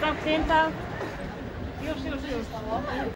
Zamknięta. Już, już, już.